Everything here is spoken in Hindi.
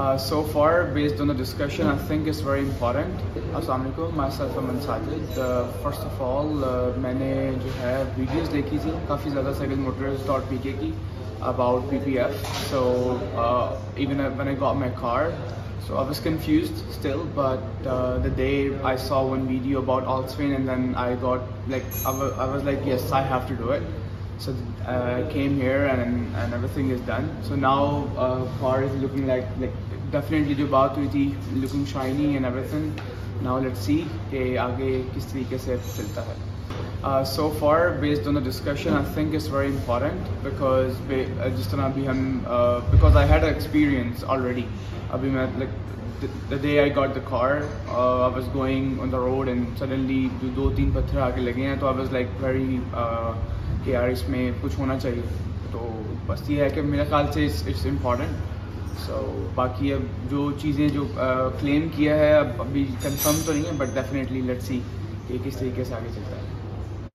Uh, so far, based on the discussion, I think it's very important. Assalamualaikum, myself Aman Sajid. Uh, first of all, uh, मैंने जो है वीडियोस देखी थी काफ़ी ज़्यादा cycle Motors dot P K की about PPF. So uh, even when I got my car, so I was confused still. But uh, the day I saw one video about Allspain, and then I got like I was, I was like, yes, I have to do it. So uh, I came here and and everything is done. So now uh, car is looking like like definitely जो बात हुई थी looking shiny and everything now let see कि आगे किस तरीके से चलता है। So for based on the discussion I think is very important because जिस तरह अभी हम because I had experience already अभी मैं like the day I got the car I was going on the road and suddenly जो दो तीन पत्थर आके लगे हैं तो आई वॉज़ लाइक वेरी के यार इसमें कुछ होना चाहिए। तो बस ये है कि मेरे ख्याल से इट्स इंपॉर्टेंट सो so, बाकी अब जो चीज़ें जो क्लेम किया है अब अभी कंफर्म तो नहीं है बट डेफिनेटली लेट्स सी कि किस तरीके से आगे चलता है।